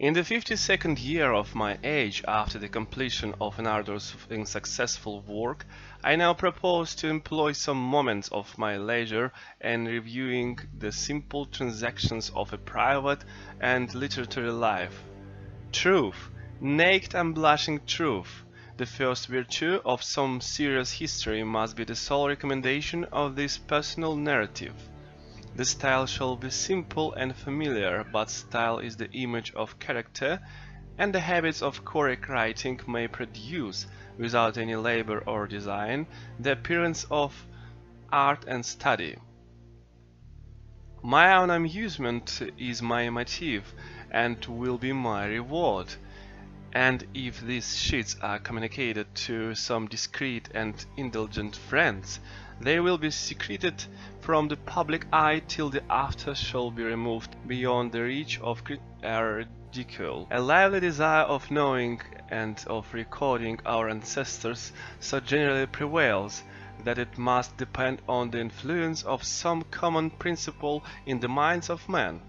In the fifty-second year of my age after the completion of an arduous and successful work, I now propose to employ some moments of my leisure in reviewing the simple transactions of a private and literary life. Truth, naked and blushing truth, the first virtue of some serious history must be the sole recommendation of this personal narrative. The style shall be simple and familiar, but style is the image of character, and the habits of correct writing may produce, without any labor or design, the appearance of art and study. My own amusement is my motive, and will be my reward, and if these sheets are communicated to some discreet and indulgent friends, they will be secreted from the public eye till the after shall be removed beyond the reach of uh, ridicule. A lively desire of knowing and of recording our ancestors so generally prevails, that it must depend on the influence of some common principle in the minds of men.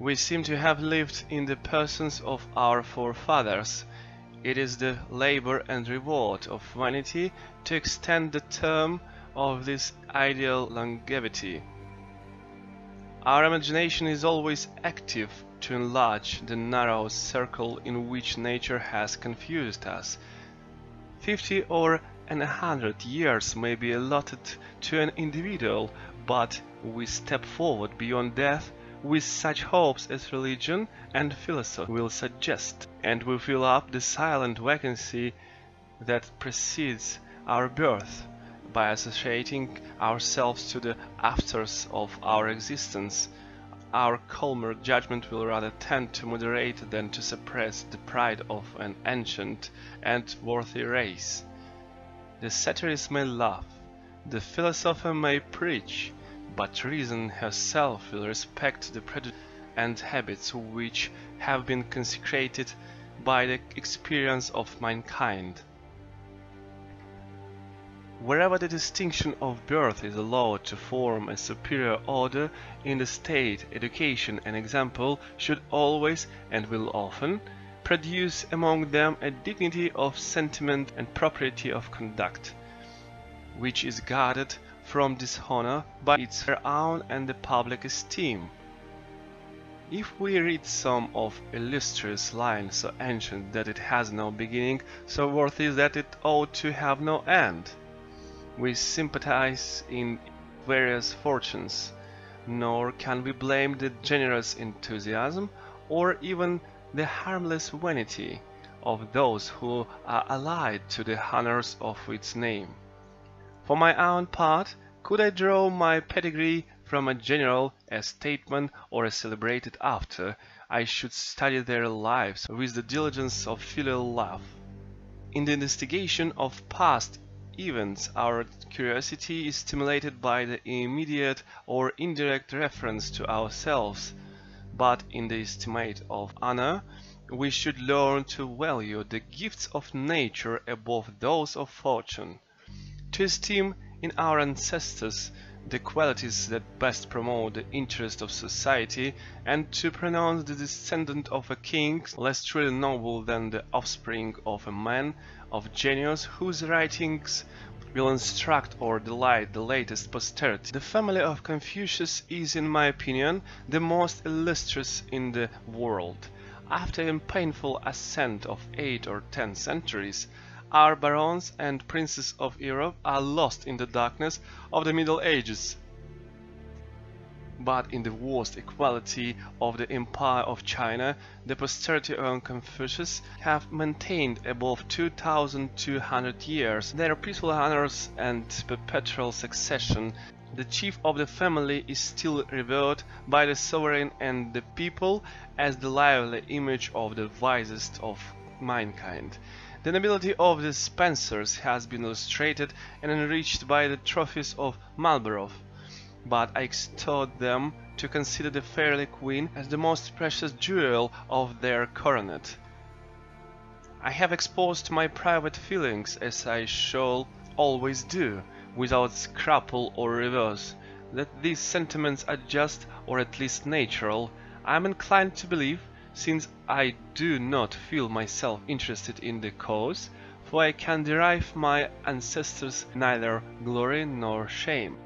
We seem to have lived in the persons of our forefathers, it is the labor and reward of vanity to extend the term of this ideal longevity. Our imagination is always active to enlarge the narrow circle in which nature has confused us. Fifty or an hundred years may be allotted to an individual, but we step forward beyond death with such hopes as religion and philosophy will suggest, and we fill up the silent vacancy that precedes our birth by associating ourselves to the afters of our existence. Our calmer judgment will rather tend to moderate than to suppress the pride of an ancient and worthy race. The satirist may laugh, the philosopher may preach, but reason herself will respect the prejudices and habits which have been consecrated by the experience of mankind. Wherever the distinction of birth is allowed to form a superior order in the state, education and example should always, and will often, produce among them a dignity of sentiment and propriety of conduct, which is guarded from dishonor by its own and the public esteem. If we read some of illustrious lines so ancient that it has no beginning, so worthy that it ought to have no end, we sympathize in various fortunes, nor can we blame the generous enthusiasm or even the harmless vanity of those who are allied to the honors of its name. For my own part, could I draw my pedigree from a general, a statesman, or a celebrated author, I should study their lives with the diligence of filial love. In the investigation of past events our curiosity is stimulated by the immediate or indirect reference to ourselves, but in the estimate of honor we should learn to value the gifts of nature above those of fortune to esteem in our ancestors the qualities that best promote the interest of society, and to pronounce the descendant of a king less truly noble than the offspring of a man of genius whose writings will instruct or delight the latest posterity. The family of Confucius is, in my opinion, the most illustrious in the world. After a painful ascent of eight or ten centuries, our barons and princes of Europe are lost in the darkness of the Middle Ages. But in the vast equality of the Empire of China, the posterity of Confucius have maintained above 2200 years their peaceful honors and perpetual succession. The chief of the family is still revered by the sovereign and the people as the lively image of the wisest of mankind. The nobility of the Spencers has been illustrated and enriched by the trophies of Marlborough, but I exhort them to consider the Faerie Queene as the most precious jewel of their coronet. I have exposed my private feelings as I shall always do, without scruple or reverse. That these sentiments are just, or at least natural, I am inclined to believe, since I do not feel myself interested in the cause, for I can derive my ancestors neither glory nor shame.